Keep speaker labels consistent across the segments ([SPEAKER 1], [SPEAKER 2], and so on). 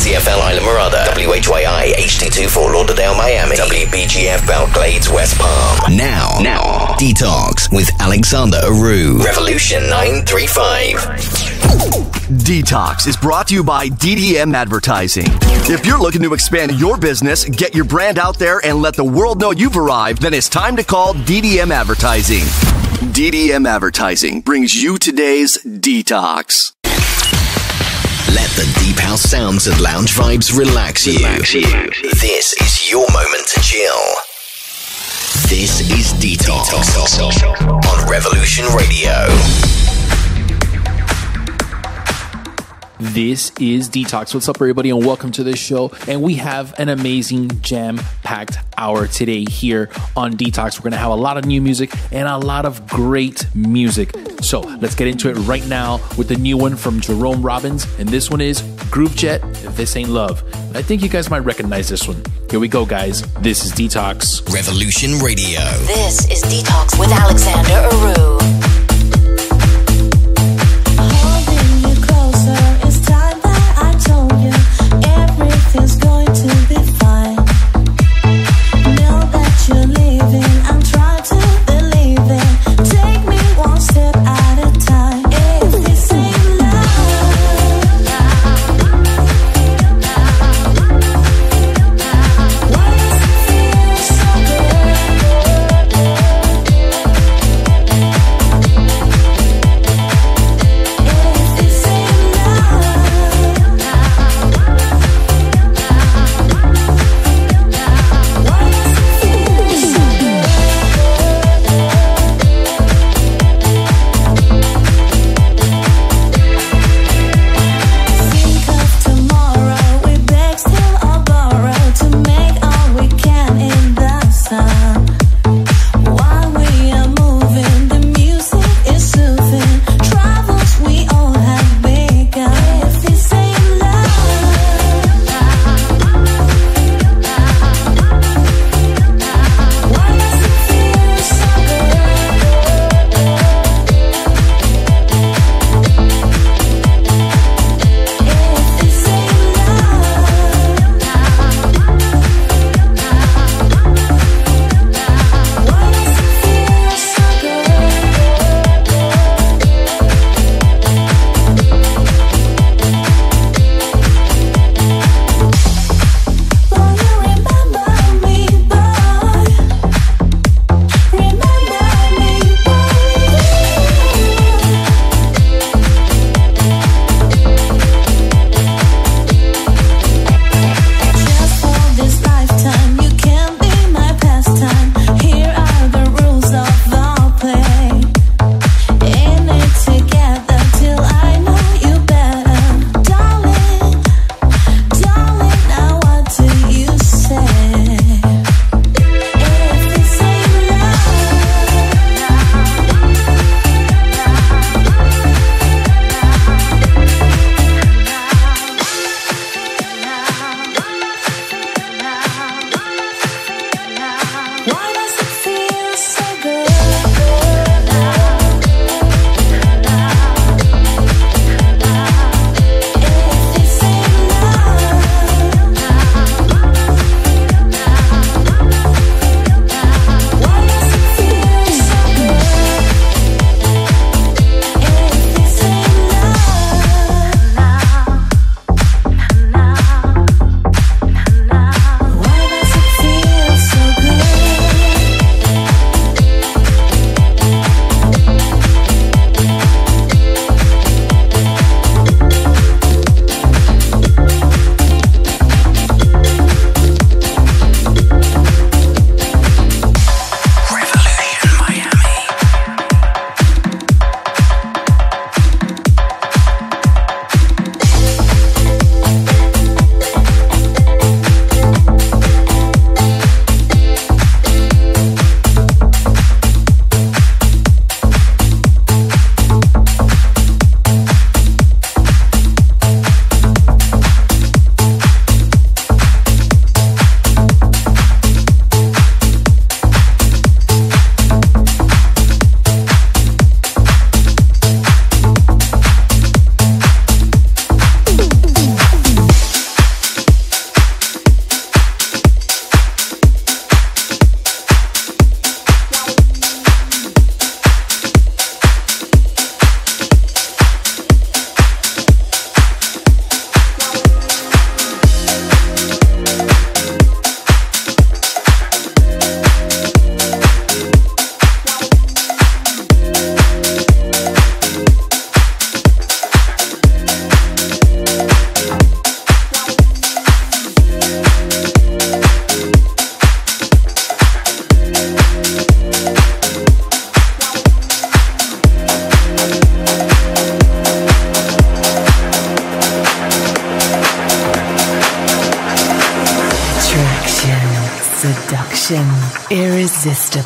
[SPEAKER 1] KCFL Islamorada, WHYI HD2 Fort Lauderdale, Miami, WBGF Belle Glades, West Palm. Now, now, Detox with Alexander Orue, Revolution 935.
[SPEAKER 2] Detox is brought to you by DDM Advertising. If you're looking to expand your business, get your brand out there, and let the world know you've arrived, then it's time to call DDM Advertising. DDM Advertising brings you today's Detox.
[SPEAKER 1] Let the deep house sounds and lounge vibes relax you. Relax you. This is your moment to chill. This is Detox, Detox. on Revolution Radio.
[SPEAKER 3] This is Detox. What's up, everybody, and welcome to the show. And we have an amazing jam packed hour today here on Detox. We're going to have a lot of new music and a lot of great music. So let's get into it right now with the new one from Jerome Robbins. And this one is Groove Jet, This Ain't Love. I think you guys might recognize this one. Here we go, guys. This is Detox.
[SPEAKER 1] Revolution Radio.
[SPEAKER 4] This is Detox with Alexander
[SPEAKER 5] Orue.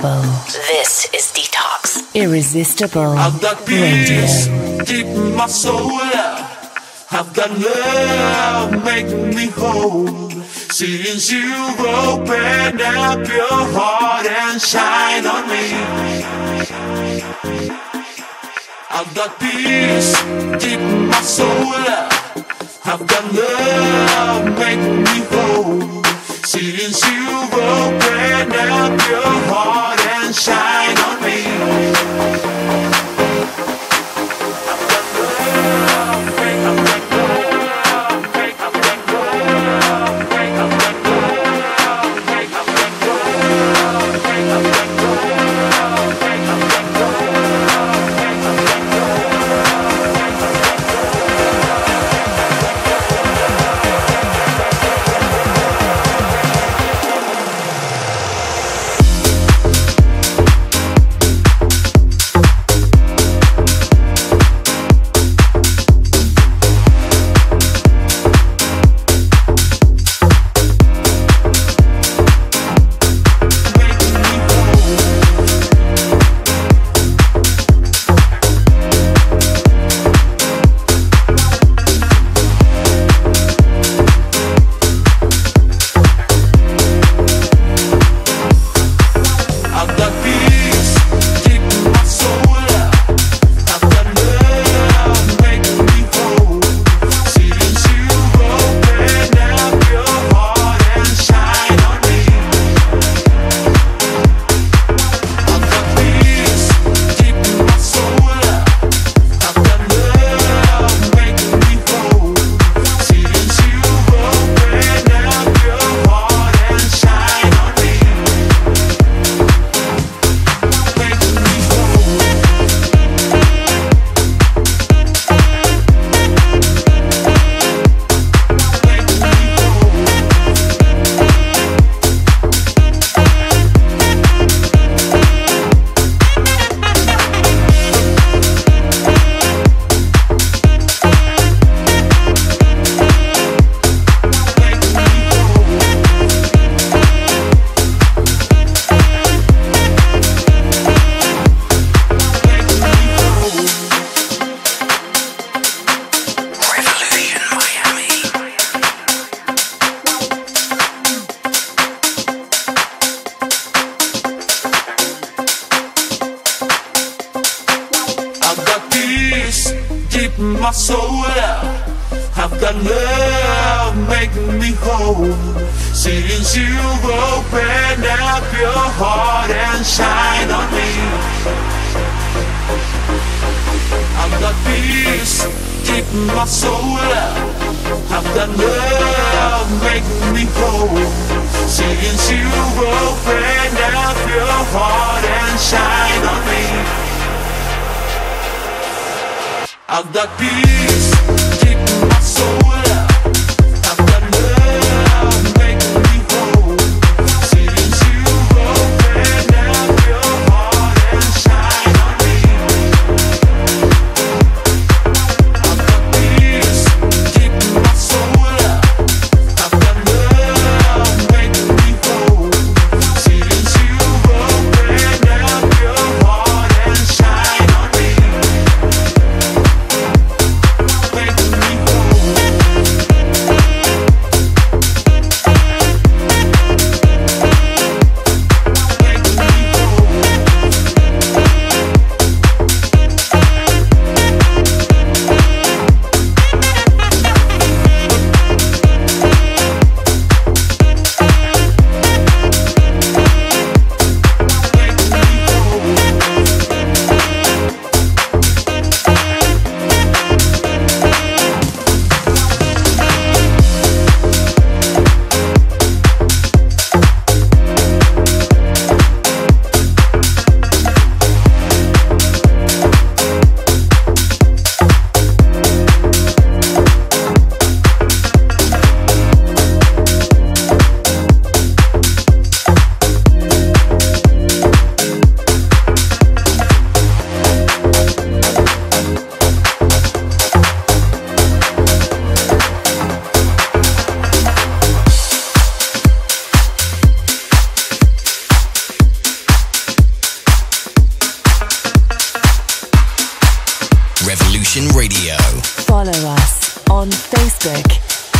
[SPEAKER 5] Irresistible.
[SPEAKER 4] This is Detox.
[SPEAKER 5] Irresistible.
[SPEAKER 6] I've got peace
[SPEAKER 5] Radio.
[SPEAKER 6] deep in my soul. I've got love making me whole. Since you opened up your heart and shine on me. I've got peace deep in my soul. I've got love making me whole. Since you opened up your heart. begging you open up your heart and shine on me. I got peace deep in my soul. Radio. Follow us on
[SPEAKER 5] Facebook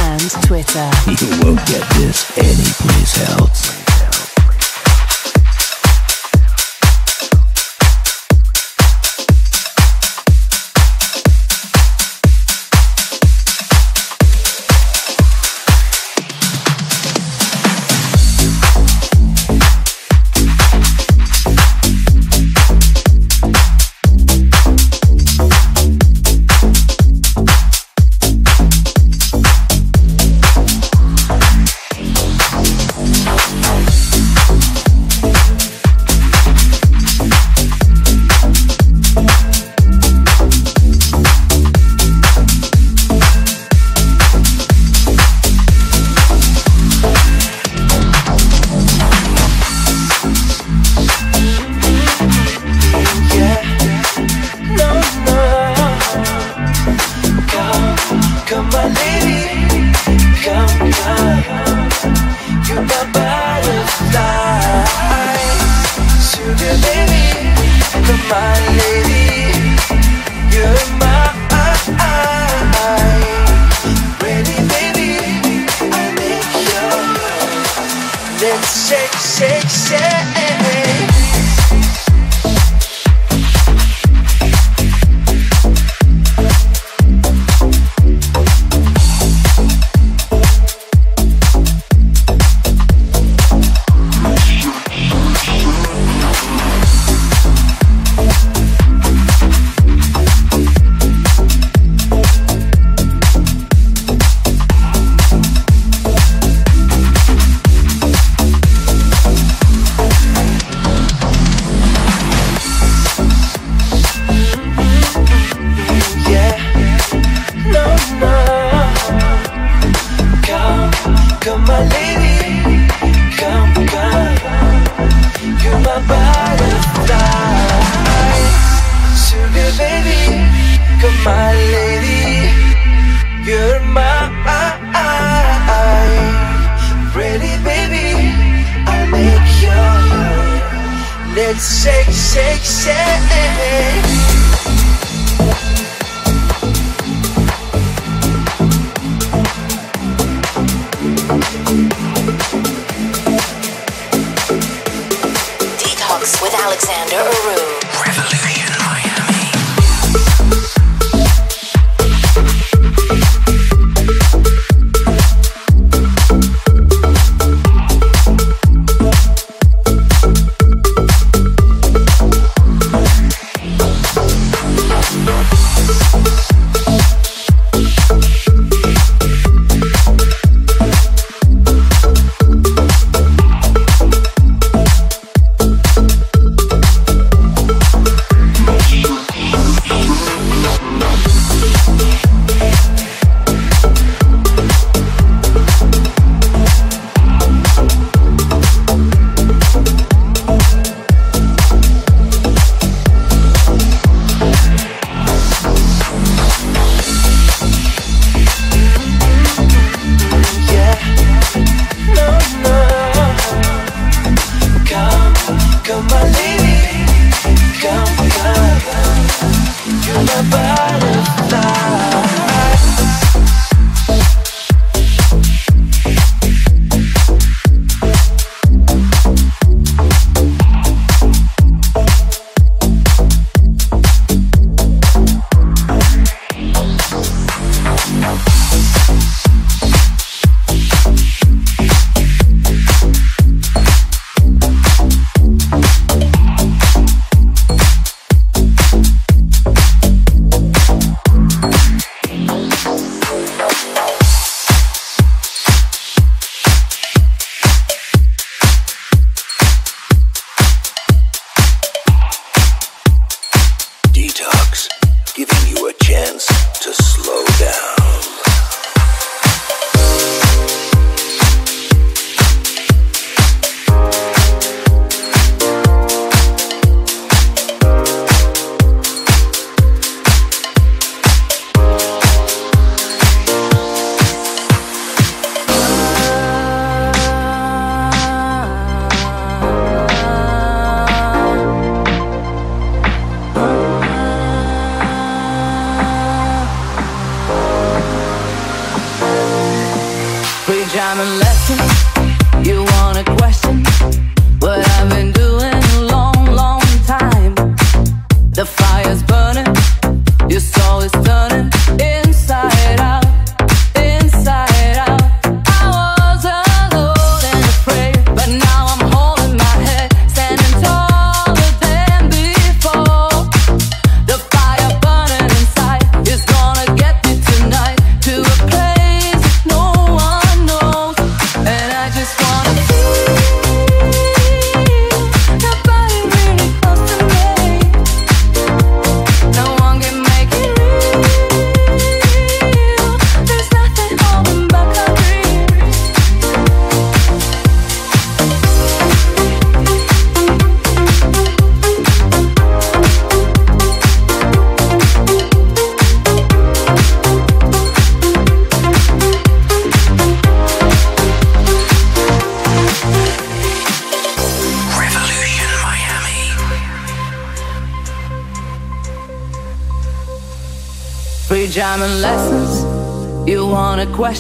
[SPEAKER 5] and Twitter.
[SPEAKER 7] You won't get this anyplace else.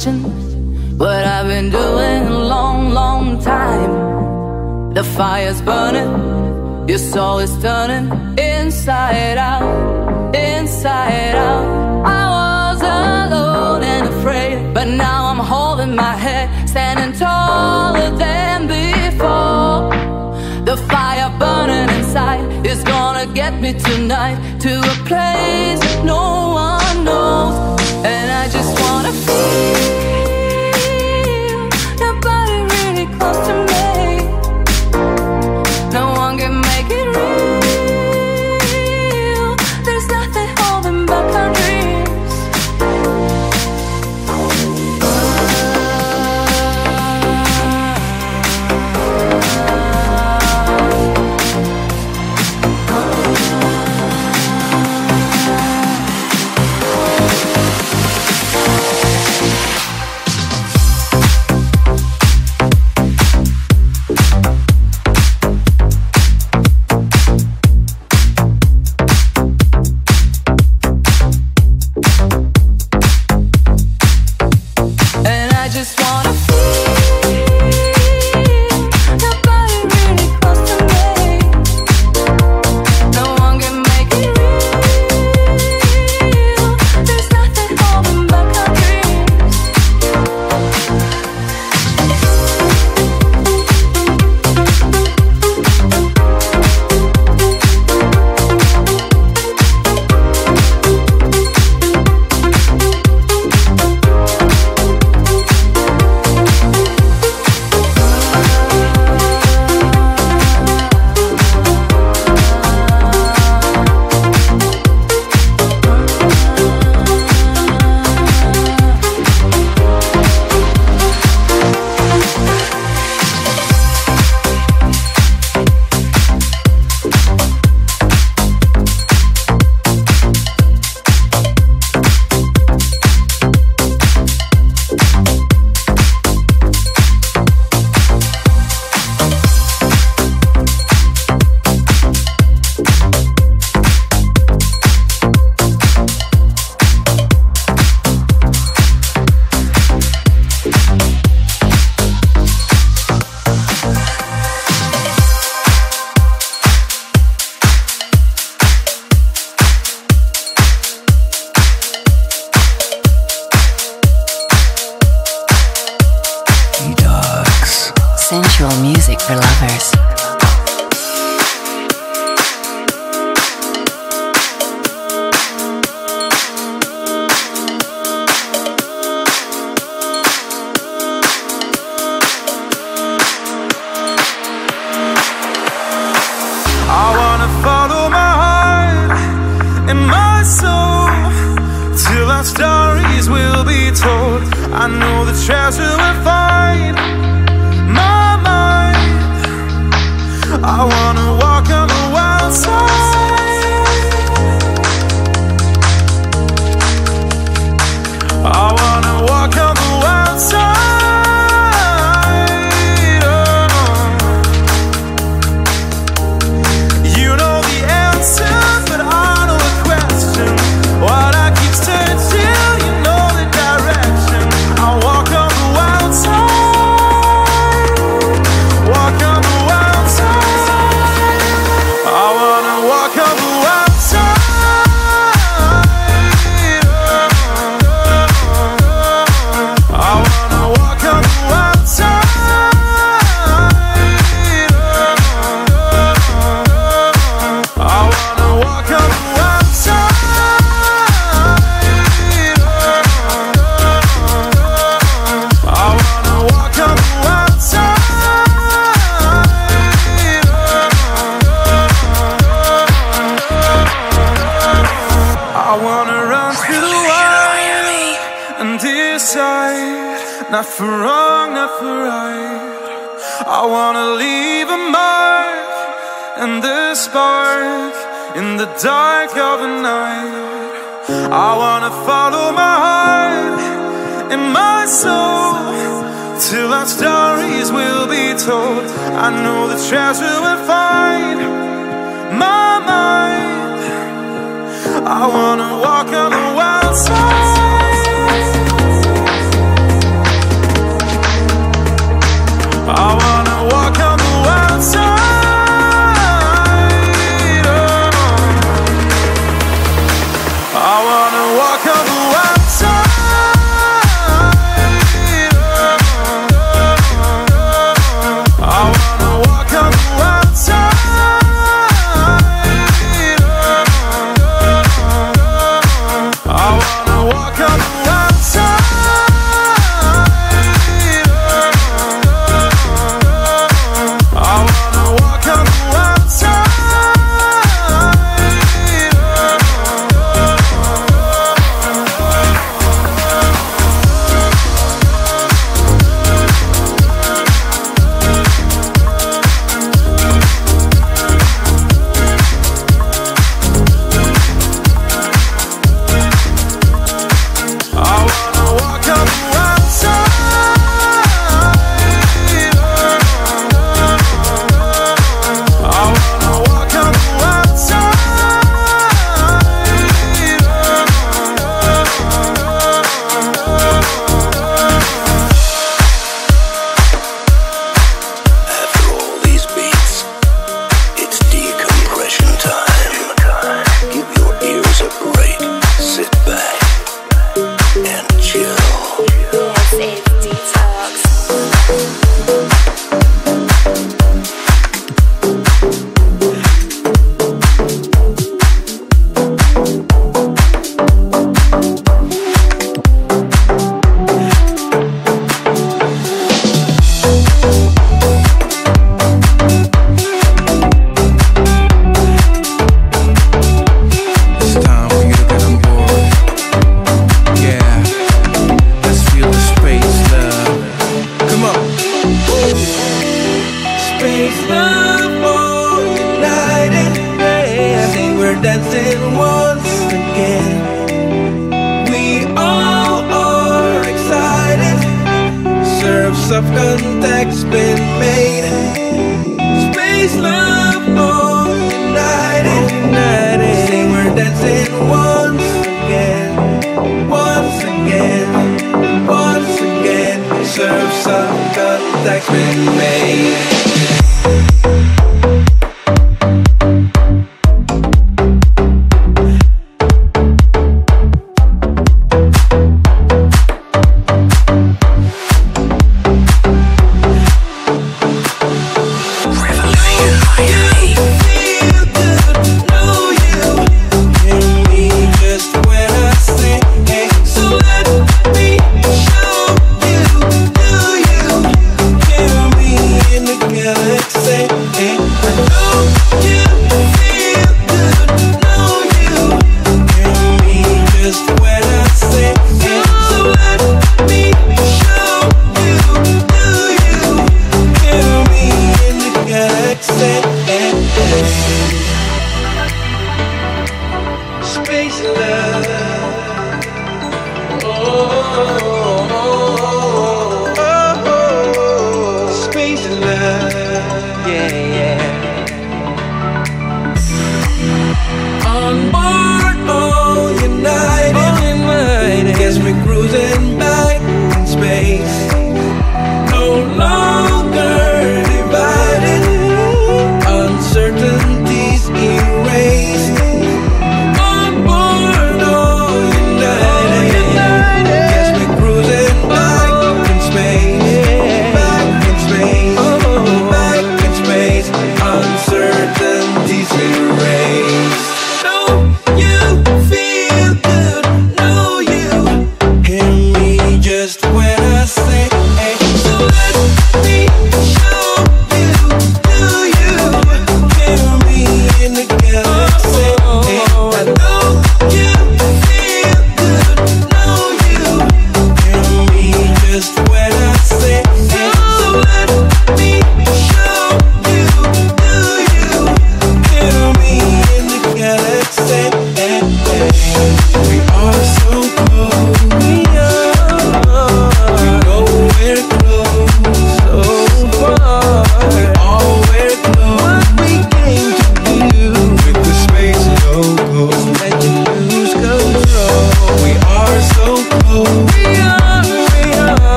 [SPEAKER 8] question what I've been doing a long, long time. The fire's burning, your soul is turning inside out, inside out. I was alone and afraid, but now I'm holding my head, standing taller than before. The fire burning inside is gonna get me tonight to a place no
[SPEAKER 9] right, not for
[SPEAKER 10] wrong, not for right. I wanna leave a mark and this spark in the dark of the night. I wanna follow my heart and my soul till our stories will be told. I know the treasure will find my mind. I wanna walk on the wild side.
[SPEAKER 3] outside.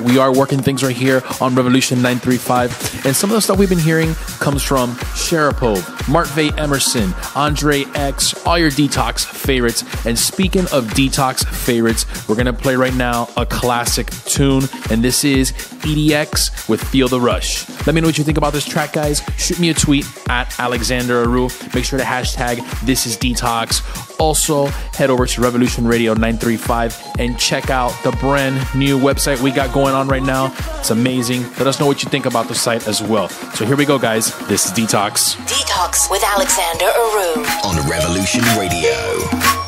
[SPEAKER 3] Right. We are working things right here on Revolution 935. And some of the stuff we've been hearing comes from Sharapove, Matvey Emerson, Andre X, all your detox favorites. And speaking of detox favorites, we're going to play right now a classic tune. And this is EDX with Feel the Rush. Let me know what you think about this track, guys. Shoot me a tweet at Alexander Orue. Make sure to hashtag this is detox. Also, head over to Revolution Radio 935 and check out the brand new website we got going on right now. It's amazing. Let us know what you think about the site as well. So here we go, guys. This is Detox.
[SPEAKER 4] Detox with Alexander Orue.
[SPEAKER 1] on Revolution Radio.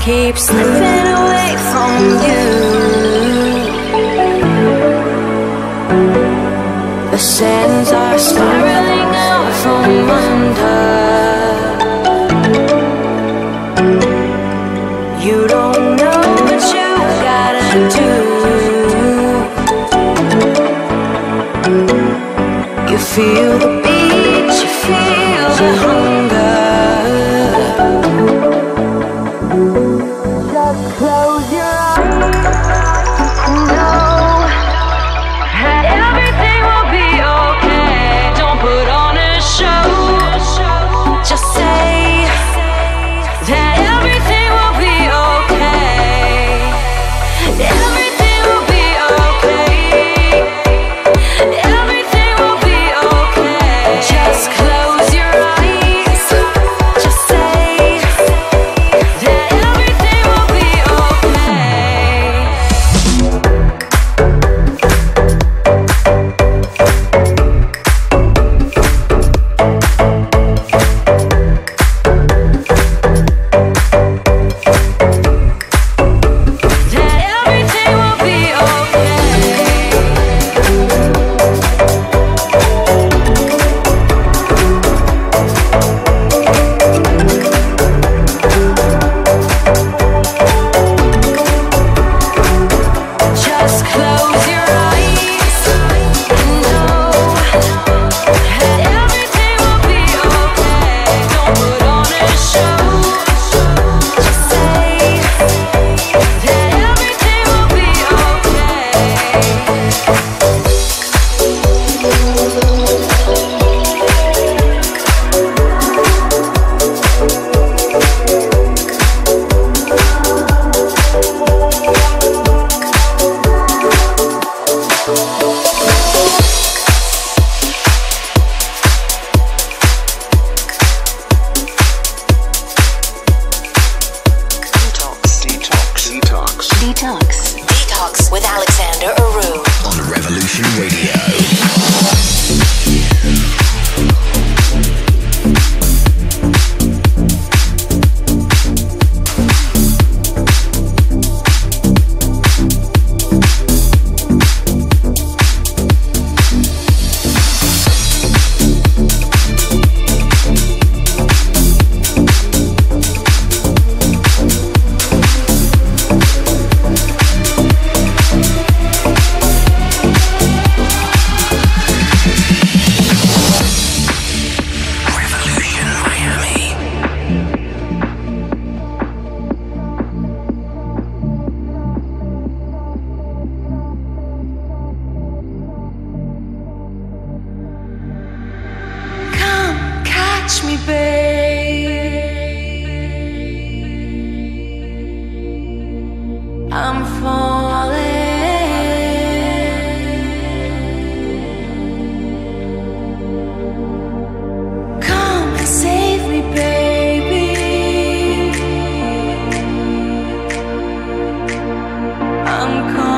[SPEAKER 8] keep slipping away from you. The sands are spiraling out from under. You don't know what you've gotta do. You feel the come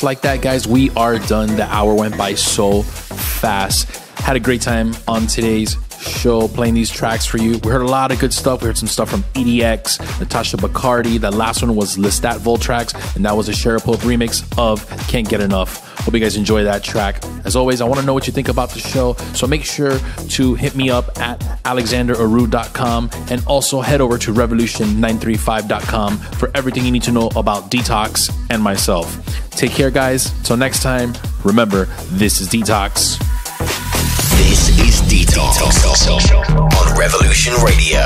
[SPEAKER 3] just like that, guys, we are done. The hour went by so fast. Had a great time on today's show playing these tracks for you. We heard a lot of good stuff. We heard some stuff from EDX, Natasha Baccardi. That last one was Lestat Voltrax, and that was a Sharapova remix of Can't Get Enough. Hope you guys enjoy that track. As always, I want to know what you think about the show, so make sure to hit me up at alexanderorue.com and also head over to revolution935.com for everything you need to know about Detox and myself. Take care, guys. Till next time, remember, this is Detox.
[SPEAKER 1] This is Detox on Revolution Radio.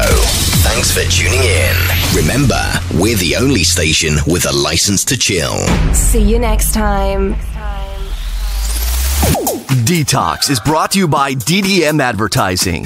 [SPEAKER 1] Thanks for tuning in. Remember, we're the only station with a license to chill.
[SPEAKER 5] See you next time.
[SPEAKER 2] Detox is brought to you by DDM Advertising.